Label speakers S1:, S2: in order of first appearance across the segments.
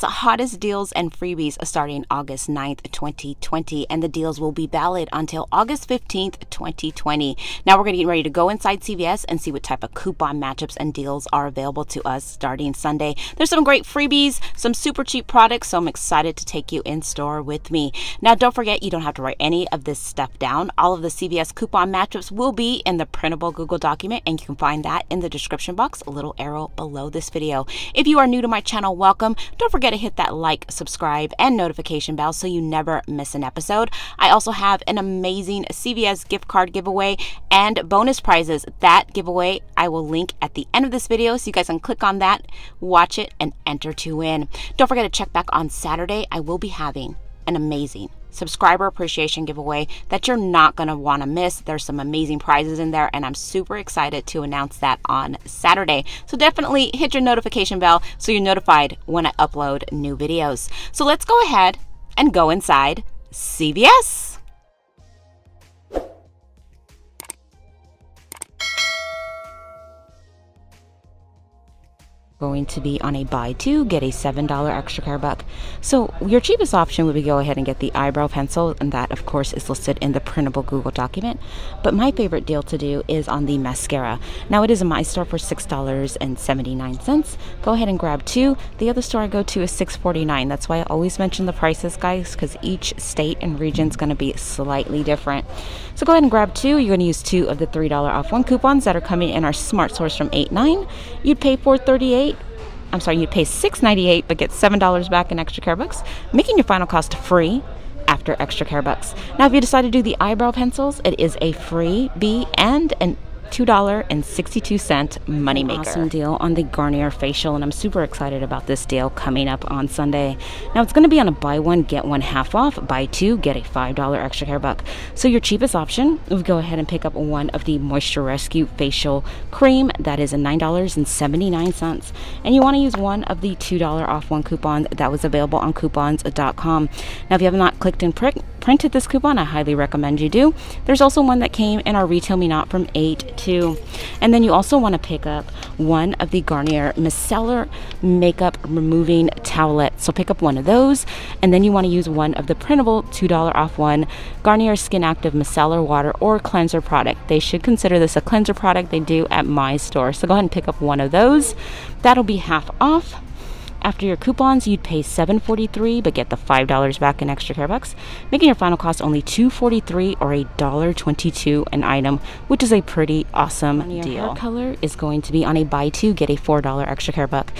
S1: The hottest deals and freebies starting August 9th, 2020, and the deals will be valid until August 15th, 2020. Now we're going to get ready to go inside CVS and see what type of coupon matchups and deals are available to us starting Sunday. There's some great freebies, some super cheap products, so I'm excited to take you in store with me. Now don't forget, you don't have to write any of this stuff down. All of the CVS coupon matchups will be in the printable Google document, and you can find that in the description box, a little arrow below this video. If you are new to my channel, welcome. Don't forget forget to hit that like, subscribe, and notification bell so you never miss an episode. I also have an amazing CVS gift card giveaway and bonus prizes. That giveaway I will link at the end of this video so you guys can click on that, watch it, and enter to win. Don't forget to check back on Saturday. I will be having an amazing subscriber appreciation giveaway that you're not going to want to miss. There's some amazing prizes in there, and I'm super excited to announce that on Saturday. So definitely hit your notification bell so you're notified when I upload new videos. So let's go ahead and go inside CVS. Going to be on a buy two, get a $7 extra care buck. So your cheapest option would be go ahead and get the eyebrow pencil, and that of course is listed in the printable Google document. But my favorite deal to do is on the mascara. Now it is in my store for $6.79. Go ahead and grab two. The other store I go to is $6.49. That's why I always mention the prices, guys, because each state and region is going to be slightly different. So go ahead and grab two. You're going to use two of the $3 off one coupons that are coming in our smart source from 8.9. You'd pay 438 I'm sorry, you pay $6.98 but get $7 back in extra care bucks, making your final cost free after extra care bucks. Now, if you decide to do the eyebrow pencils, it is a free B and an $2.62 moneymaker. Awesome deal on the Garnier facial, and I'm super excited about this deal coming up on Sunday. Now, it's going to be on a buy one, get one half off, buy two, get a $5 extra care buck. So, your cheapest option, we go ahead and pick up one of the Moisture Rescue facial cream. That is a $9.79. And you want to use one of the $2 off one coupon that was available on coupons.com. Now, if you have not clicked and print, printed this coupon, I highly recommend you do. There's also one that came in our Retail Me Not from 8 to. And then you also want to pick up one of the Garnier Micellar Makeup Removing Towelette. So pick up one of those. And then you want to use one of the printable $2 off one Garnier Skin Active Micellar Water or Cleanser product. They should consider this a cleanser product. They do at my store. So go ahead and pick up one of those. That'll be half off. After your coupons, you'd pay $7.43 but get the $5 back in extra care bucks, making your final cost only $2.43 or $1.22 an item, which is a pretty awesome deal. Hair color is going to be on a buy two, get a $4 extra care buck.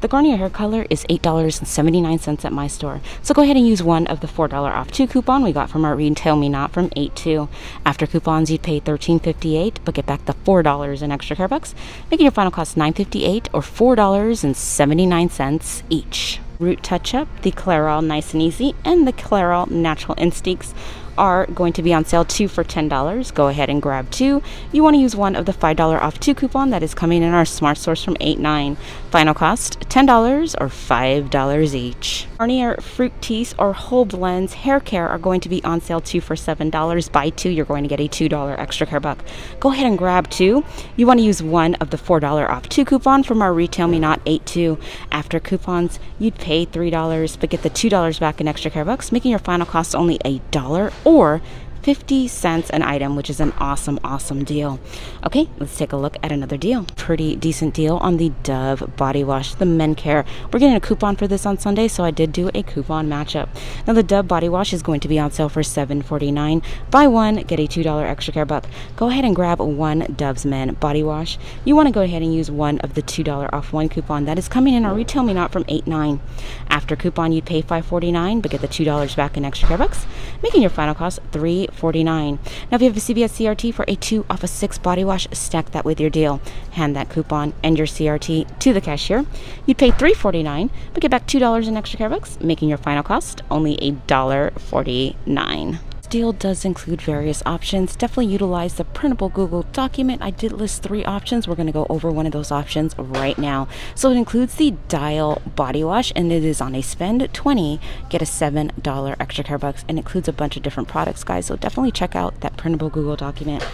S1: The Garnier hair color is $8.79 at my store. So go ahead and use one of the $4 off 2 coupon we got from our Retail Me Not from 8 After coupons, you'd pay $13.58 but get back the $4 in extra care bucks, making your final cost $9.58 or $4.79 each. Root Touch Up, the Clairol Nice and Easy, and the Clairol Natural Instincts are going to be on sale two for $10. Go ahead and grab two. You want to use one of the $5 off two coupon that is coming in our smart source from 8-9. Final cost $10 or $5 each. Garnier Fructis or Whole Blends hair care are going to be on sale two for $7. Buy two, you're going to get a $2 extra care buck. Go ahead and grab two. You want to use one of the $4 off two coupon from our Retail Me Not 8-2. After coupons, you'd pay $3 but get the $2 back in extra care bucks, making your final cost only a dollar or 50 cents an item, which is an awesome, awesome deal. Okay, let's take a look at another deal. Pretty decent deal on the Dove body wash, the men care. We're getting a coupon for this on Sunday, so I did do a coupon matchup. Now the Dove body wash is going to be on sale for $7.49. Buy one, get a $2 extra care buck. Go ahead and grab one Dove's Men body wash. You want to go ahead and use one of the $2 off one coupon that is coming in our retail me not from 8.9. After coupon, you'd pay $5.49, but get the $2 back in extra care bucks, making your final cost 3 49 Now, if you have a CVS CRT for a 2 off a 6 body wash, stack that with your deal. Hand that coupon and your CRT to the cashier. You'd pay $3.49, but get back $2 in extra care bucks, making your final cost only $1.49 deal does include various options. Definitely utilize the printable Google document. I did list three options. We're going to go over one of those options right now. So it includes the Dial body wash and it is on a spend 20, get a $7 extra care bucks and includes a bunch of different products, guys. So definitely check out that printable Google document.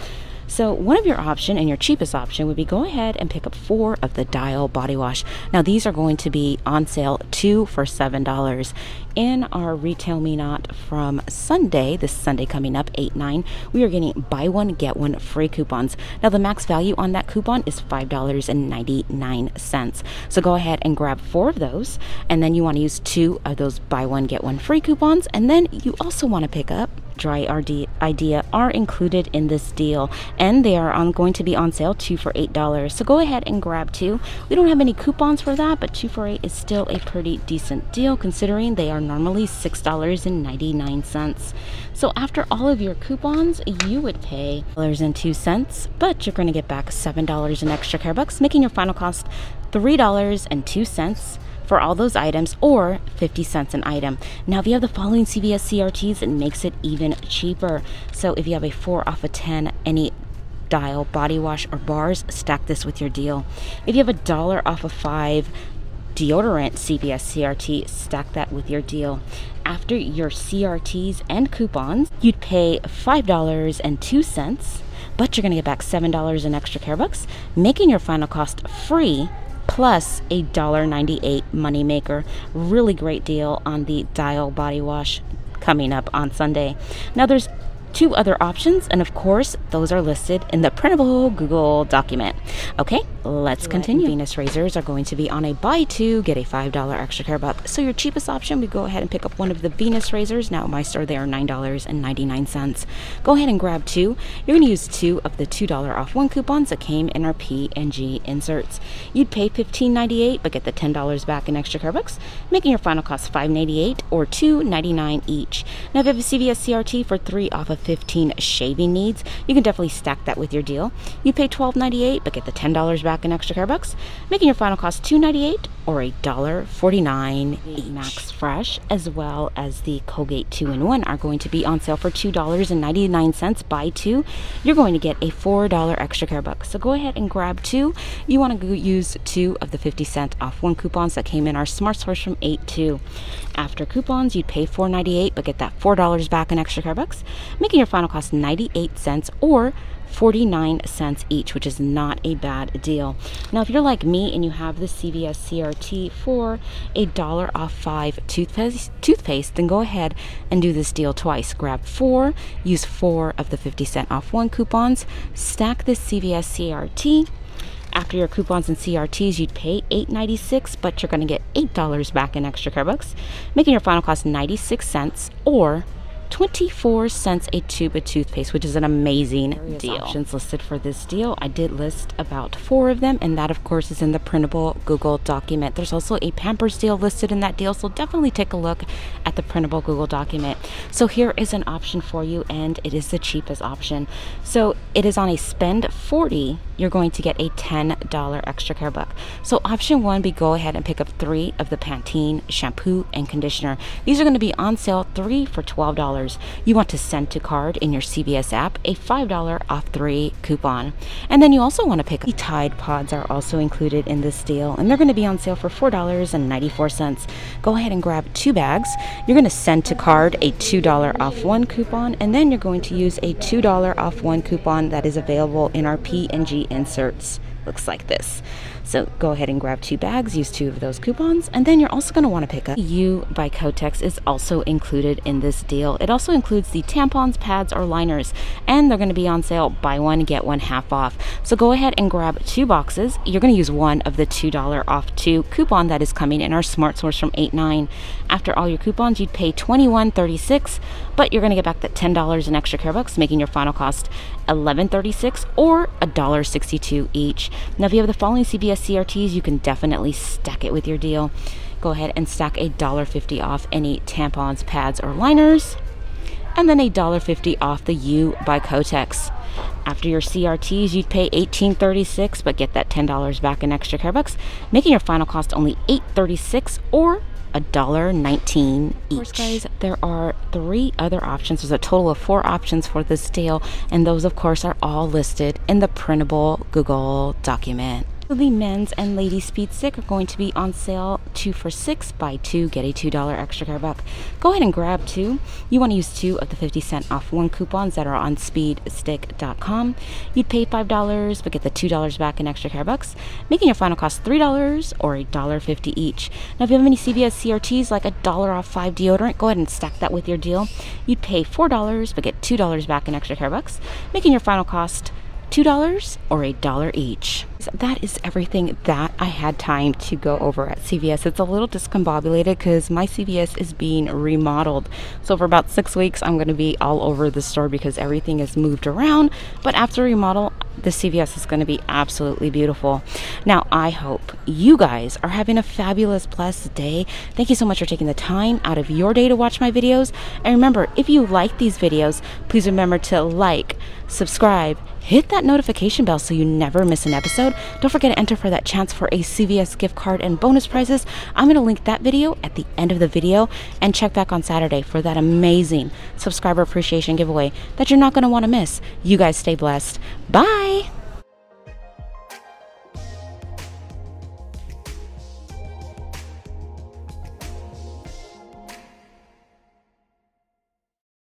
S1: So one of your option and your cheapest option would be go ahead and pick up four of the Dial body wash. Now these are going to be on sale two for seven dollars. In our retail me not from Sunday, this Sunday coming up, 8 9, we are getting buy one, get one free coupons. Now, the max value on that coupon is $5.99. So go ahead and grab four of those, and then you want to use two of those buy one, get one free coupons, and then you also want to pick up dry RD idea are included in this deal and they are on going to be on sale two for eight dollars so go ahead and grab two we don't have any coupons for that but two for eight is still a pretty decent deal considering they are normally six dollars and 99 cents so after all of your coupons you would pay dollars and two cents but you're going to get back seven dollars in extra care bucks making your final cost three dollars and two cents for all those items or 50 cents an item. Now, if you have the following CVS CRTs, it makes it even cheaper. So if you have a 4 off of 10, any dial body wash or bars, stack this with your deal. If you have a dollar off of 5 deodorant CVS CRT, stack that with your deal. After your CRTs and coupons, you'd pay $5.02 but you're going to get back $7 in extra care bucks, making your final cost free plus a $1.98 moneymaker. Really great deal on the Dial body wash coming up on Sunday. Now there's two other options, and of course, those are listed in the printable Google document. Okay, let's continue. Venus razors are going to be on a buy two, get a $5 extra care buck. So your cheapest option, we go ahead and pick up one of the Venus razors. Now at my store, they are $9.99. Go ahead and grab two. You're going to use two of the $2 off one coupons that came in our P&G inserts. You'd pay $15.98, but get the $10 back in extra care bucks, making your final cost $5.98 or $2.99 each. Now if you have a CVS CRT for three off of 15 shaving needs, you can definitely stack that with your deal. You pay $12.98 but get the $10 back in extra care bucks, making your final cost $2.98 or $1.49 Max Fresh as well as the Colgate 2-in-1 are going to be on sale for $2.99 buy two. You're going to get a $4 extra care buck. So go ahead and grab two. You want to use two of the 50 cent off one coupons that came in our Smart Source from 8 2. After coupons, you'd pay $4.98 but get that $4 back in extra care bucks, making making your final cost 98 cents or 49 cents each, which is not a bad deal. Now, if you're like me and you have the CVS CRT for a dollar off five toothpaste, toothpaste, then go ahead and do this deal twice. Grab four, use four of the 50 cent off one coupons, stack this CVS CRT. After your coupons and CRTs, you'd pay $8.96, but you're going to get $8 back in extra care bucks, making your final cost 96 cents or 24 cents a tube of toothpaste, which is an amazing deal. Options listed for this deal. I did list about four of them, and that, of course, is in the printable Google document. There's also a Pampers deal listed in that deal, so definitely take a look at the printable Google document. So here is an option for you, and it is the cheapest option. So it is on a spend 40, you're going to get a $10 extra care buck. So option one, be go ahead and pick up three of the Pantene shampoo and conditioner. These are going to be on sale, three for $12 dollars you want to send to card in your CVS app a $5 off three coupon. And then you also want to pick up the Tide Pods are also included in this deal, and they're going to be on sale for $4.94. Go ahead and grab two bags. You're going to send to card a $2 off one coupon, and then you're going to use a $2 off one coupon that is available in our P&G inserts. Looks like this. So go ahead and grab two bags, use two of those coupons, and then you're also going to want to pick up U by Kotex is also included in this deal. It also includes the tampons, pads, or liners, and they're going to be on sale buy one, get one half off. So go ahead and grab two boxes. You're going to use one of the $2 off two coupon that is coming in our Smart Source from 8.9. After all your coupons, you'd pay $21.36, but you're going to get back that $10 in extra care bucks, making your final cost $11.36 or $1.62 each. Now, if you have the following CVS CRTs, you can definitely stack it with your deal. Go ahead and stack a $1.50 off any tampons, pads, or liners, and then a $1.50 off the U by Kotex. After your CRTs, you'd pay $18.36, but get that $10 back in extra care bucks, making your final cost only $8.36 or $1.19 each. Of course, guys, there are three other options. There's a total of four options for this deal, and those, of course, are all listed in the printable Google document. The men's and ladies speed stick are going to be on sale two for six. Buy two, get a $2 extra care buck. Go ahead and grab two. You want to use two of the 50 cent off one coupons that are on speedstick.com. You'd pay $5 but get the $2 back in extra care bucks, making your final cost $3 or $1.50 each. Now, if you have any CVS CRTs like a dollar off five deodorant, go ahead and stack that with your deal. You'd pay $4 but get $2 back in extra care bucks, making your final cost $2 or a dollar each. That is everything that I had time to go over at CVS. It's a little discombobulated because my CVS is being remodeled. So for about six weeks, I'm going to be all over the store because everything is moved around. But after remodel, the CVS is going to be absolutely beautiful. Now, I hope you guys are having a fabulous, blessed day. Thank you so much for taking the time out of your day to watch my videos. And remember, if you like these videos, please remember to like, subscribe, hit that notification bell so you never miss an episode. Don't forget to enter for that chance for a CVS gift card and bonus prizes. I'm going to link that video at the end of the video and check back on Saturday for that amazing subscriber appreciation giveaway that you're not going to want to miss. You guys stay blessed. Bye.